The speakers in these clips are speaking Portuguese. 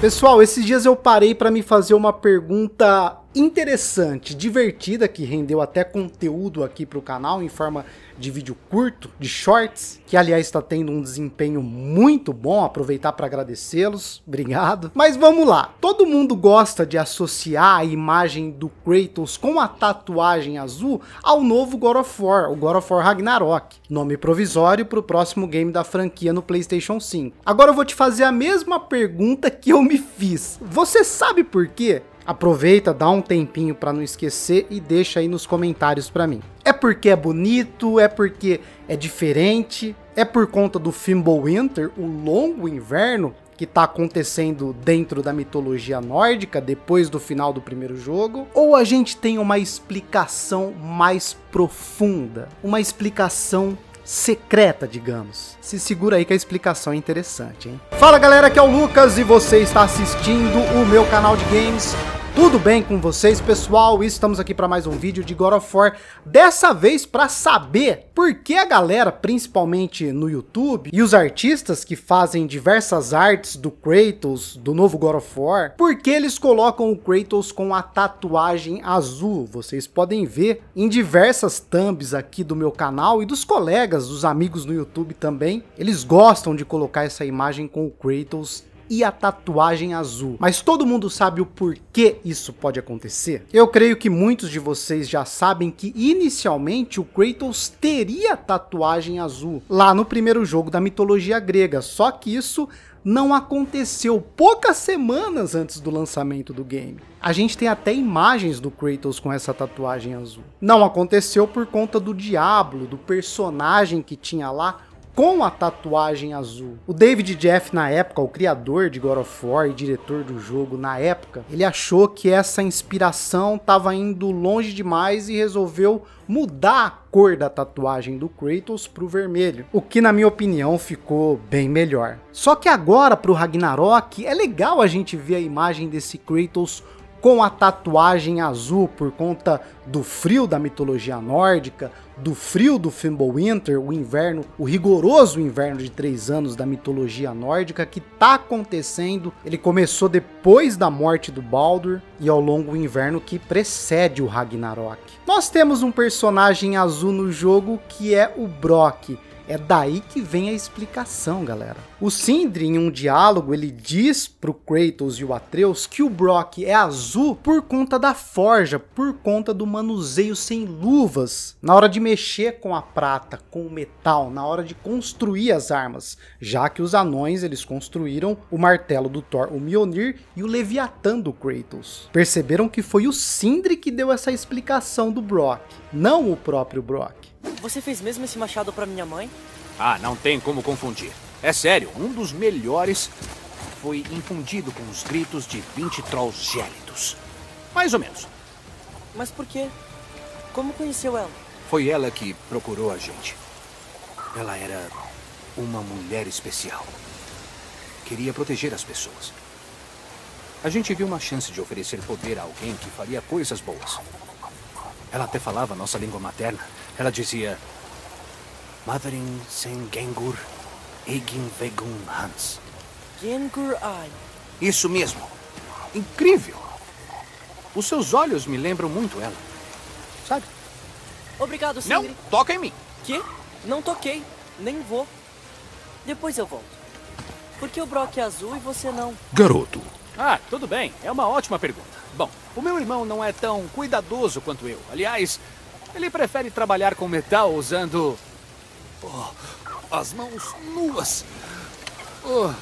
Pessoal, esses dias eu parei para me fazer uma pergunta interessante, divertida, que rendeu até conteúdo aqui para o canal em forma de vídeo curto, de shorts, que aliás está tendo um desempenho muito bom, aproveitar para agradecê-los, obrigado. Mas vamos lá, todo mundo gosta de associar a imagem do Kratos com a tatuagem azul ao novo God of War, o God of War Ragnarok, nome provisório para o próximo game da franquia no PlayStation 5. Agora eu vou te fazer a mesma pergunta que eu me fiz. Você sabe por quê? Aproveita, dá um tempinho para não esquecer e deixa aí nos comentários para mim. É porque é bonito, é porque é diferente, é por conta do Fimbulwinter, o longo inverno que está acontecendo dentro da mitologia nórdica depois do final do primeiro jogo, ou a gente tem uma explicação mais profunda, uma explicação secreta, digamos. Se segura aí que a explicação é interessante, hein? Fala galera, aqui é o Lucas e você está assistindo o meu canal de games tudo bem com vocês, pessoal? Estamos aqui para mais um vídeo de God of War, dessa vez para saber por que a galera, principalmente no YouTube, e os artistas que fazem diversas artes do Kratos, do novo God of War, por que eles colocam o Kratos com a tatuagem azul? Vocês podem ver em diversas thumbs aqui do meu canal e dos colegas, dos amigos no YouTube também, eles gostam de colocar essa imagem com o Kratos e a tatuagem azul. Mas todo mundo sabe o porquê isso pode acontecer? Eu creio que muitos de vocês já sabem que inicialmente o Kratos teria tatuagem azul lá no primeiro jogo da mitologia grega, só que isso não aconteceu poucas semanas antes do lançamento do game. A gente tem até imagens do Kratos com essa tatuagem azul. Não aconteceu por conta do Diablo, do personagem que tinha lá, com a tatuagem azul. O David Jeff, na época, o criador de God of War e diretor do jogo na época, ele achou que essa inspiração estava indo longe demais e resolveu mudar a cor da tatuagem do Kratos para o vermelho, o que na minha opinião ficou bem melhor. Só que agora para o Ragnarok é legal a gente ver a imagem desse Kratos com a tatuagem azul por conta do frio da mitologia nórdica, do frio do Fimbulwinter, o inverno, o rigoroso inverno de três anos da mitologia nórdica que está acontecendo. Ele começou depois da morte do Baldur e ao longo do inverno que precede o Ragnarok. Nós temos um personagem azul no jogo que é o Brock, é daí que vem a explicação, galera. O Sindri, em um diálogo, ele diz pro Kratos e o Atreus que o Brock é azul por conta da forja, por conta do manuseio sem luvas, na hora de mexer com a prata, com o metal, na hora de construir as armas, já que os anões eles construíram o martelo do Thor, o Mjolnir e o Leviatã do Kratos. Perceberam que foi o Sindri que deu essa explicação do Brock, não o próprio Brock. Você fez mesmo esse machado para minha mãe? Ah, não tem como confundir. É sério, um dos melhores foi infundido com os gritos de 20 trolls gélidos. Mais ou menos. Mas por quê? Como conheceu ela? Foi ela que procurou a gente. Ela era uma mulher especial. Queria proteger as pessoas. A gente viu uma chance de oferecer poder a alguém que faria coisas boas. Ela até falava nossa língua materna. Ela dizia: Matherin sen Gengur Egin Vegun Hans. Gengur Ai. Isso mesmo. Incrível. Os seus olhos me lembram muito ela. Sabe? Obrigado, Sindri. Não, toca em mim. Que? Não toquei. Nem vou. Depois eu volto. Por que o Brock é azul e você não? Garoto. Ah, tudo bem. É uma ótima pergunta. Bom, o meu irmão não é tão cuidadoso quanto eu. Aliás, ele prefere trabalhar com metal usando. Oh, as mãos nuas. Oh,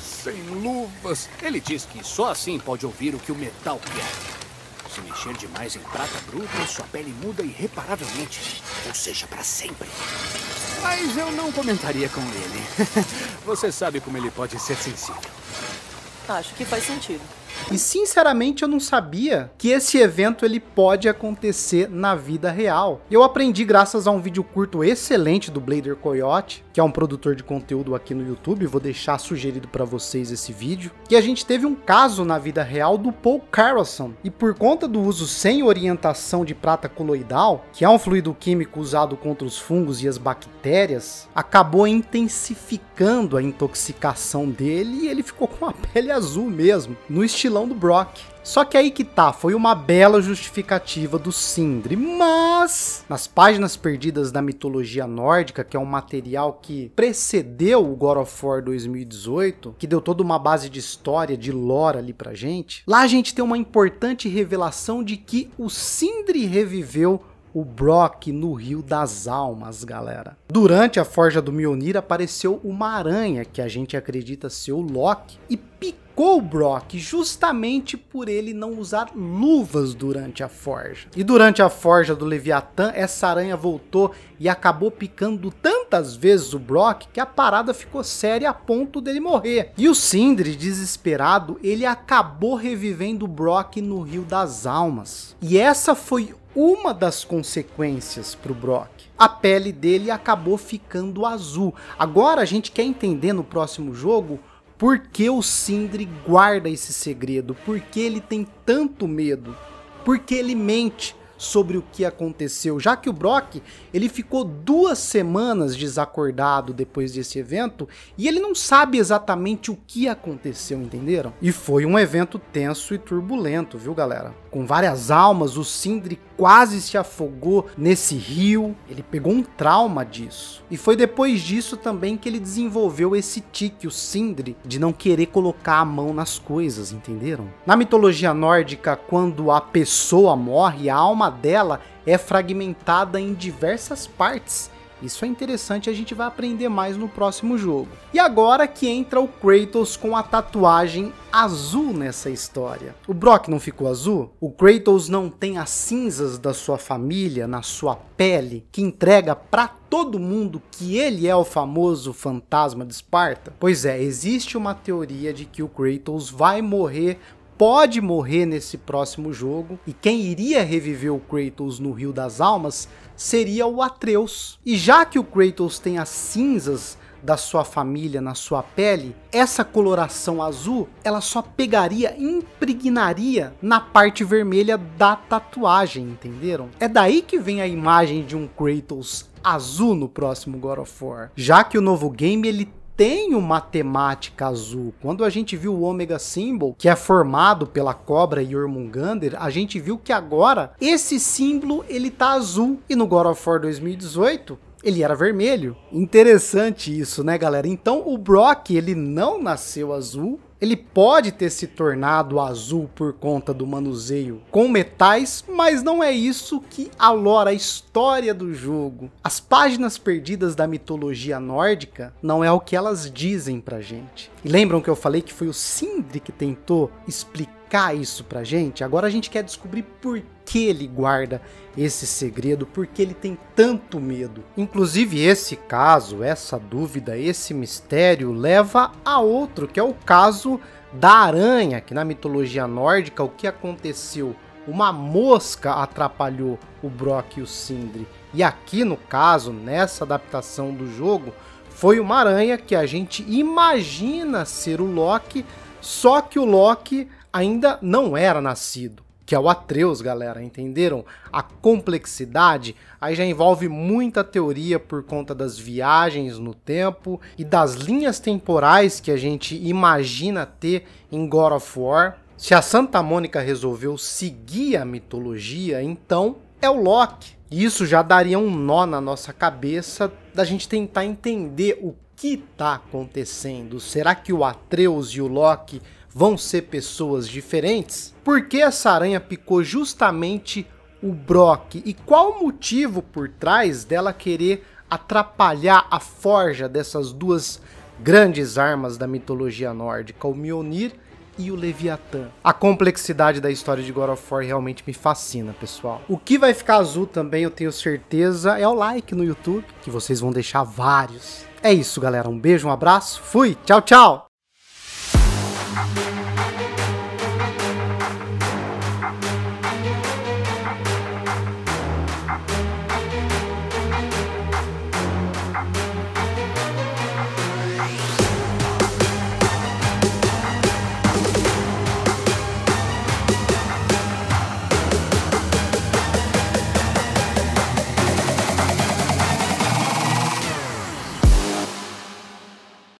sem luvas. Ele diz que só assim pode ouvir o que o metal quer. Se mexer demais em prata bruta, sua pele muda irreparavelmente. Ou seja, para sempre. Mas eu não comentaria com ele. Você sabe como ele pode ser sensível. Acho que faz sentido. E sinceramente eu não sabia que esse evento ele pode acontecer na vida real. Eu aprendi graças a um vídeo curto excelente do Blader Coyote, que é um produtor de conteúdo aqui no YouTube, vou deixar sugerido para vocês esse vídeo, que a gente teve um caso na vida real do Paul Carlson, e por conta do uso sem orientação de prata coloidal, que é um fluido químico usado contra os fungos e as bactérias, acabou intensificando a intoxicação dele e ele ficou com a pele azul mesmo, no estilão do Brock. Só que aí que tá, foi uma bela justificativa do Sindri, mas nas páginas perdidas da mitologia nórdica, que é um material que precedeu o God of War 2018, que deu toda uma base de história, de lore ali pra gente, lá a gente tem uma importante revelação de que o Sindri reviveu o Brock no Rio das Almas, galera. Durante a forja do Mjolnir apareceu uma aranha que a gente acredita ser o Loki e picou o Brock justamente por ele não usar luvas durante a forja. E durante a forja do Leviatã, essa aranha voltou e acabou picando tantas vezes o Brock que a parada ficou séria a ponto dele morrer. E o Sindri, desesperado, ele acabou revivendo o Brock no Rio das Almas. E essa foi uma das consequências para o Brock. A pele dele acabou ficando azul. Agora a gente quer entender no próximo jogo por que o Sindri guarda esse segredo, por que ele tem tanto medo, por que ele mente sobre o que aconteceu, já que o Brock ele ficou duas semanas desacordado depois desse evento e ele não sabe exatamente o que aconteceu, entenderam? E foi um evento tenso e turbulento, viu galera? Com várias almas, o Sindri quase se afogou nesse rio, ele pegou um trauma disso. E foi depois disso também que ele desenvolveu esse tique, o Sindri, de não querer colocar a mão nas coisas, entenderam? Na mitologia nórdica, quando a pessoa morre, a alma dela é fragmentada em diversas partes isso é interessante, a gente vai aprender mais no próximo jogo. E agora que entra o Kratos com a tatuagem azul nessa história. O Brock não ficou azul? O Kratos não tem as cinzas da sua família na sua pele que entrega para todo mundo que ele é o famoso fantasma de Esparta? Pois é, existe uma teoria de que o Kratos vai morrer pode morrer nesse próximo jogo, e quem iria reviver o Kratos no Rio das Almas seria o Atreus. E já que o Kratos tem as cinzas da sua família na sua pele, essa coloração azul, ela só pegaria, impregnaria na parte vermelha da tatuagem, entenderam? É daí que vem a imagem de um Kratos azul no próximo God of War. Já que o novo game ele tem uma temática azul. Quando a gente viu o Omega Symbol, que é formado pela Cobra e Jormungandr, a gente viu que agora esse símbolo ele tá azul. E no God of War 2018, ele era vermelho. Interessante isso, né, galera? Então o Brock, ele não nasceu azul, ele pode ter se tornado azul por conta do manuseio com metais, mas não é isso que alora a história do jogo. As páginas perdidas da mitologia nórdica não é o que elas dizem pra gente. E lembram que eu falei que foi o Sindri que tentou explicar isso pra gente? Agora a gente quer descobrir por que ele guarda esse segredo, por que ele tem tanto medo. Inclusive esse caso, essa dúvida, esse mistério leva a outro, que é o caso da aranha, que na mitologia nórdica o que aconteceu? Uma mosca atrapalhou o Brock e o Sindri. E aqui no caso, nessa adaptação do jogo, foi uma aranha que a gente imagina ser o Loki, só que o Loki ainda não era nascido que é o Atreus, galera, entenderam? A complexidade aí já envolve muita teoria por conta das viagens no tempo e das linhas temporais que a gente imagina ter em God of War. Se a Santa Mônica resolveu seguir a mitologia, então é o Loki. Isso já daria um nó na nossa cabeça da gente tentar entender o que está acontecendo. Será que o Atreus e o Loki vão ser pessoas diferentes? Por que essa aranha picou justamente o Brock? E qual o motivo por trás dela querer atrapalhar a forja dessas duas grandes armas da mitologia nórdica, o Mjolnir e o Leviatã. A complexidade da história de God of War realmente me fascina, pessoal. O que vai ficar azul também, eu tenho certeza, é o like no YouTube, que vocês vão deixar vários. É isso, galera. Um beijo, um abraço. Fui. Tchau, tchau.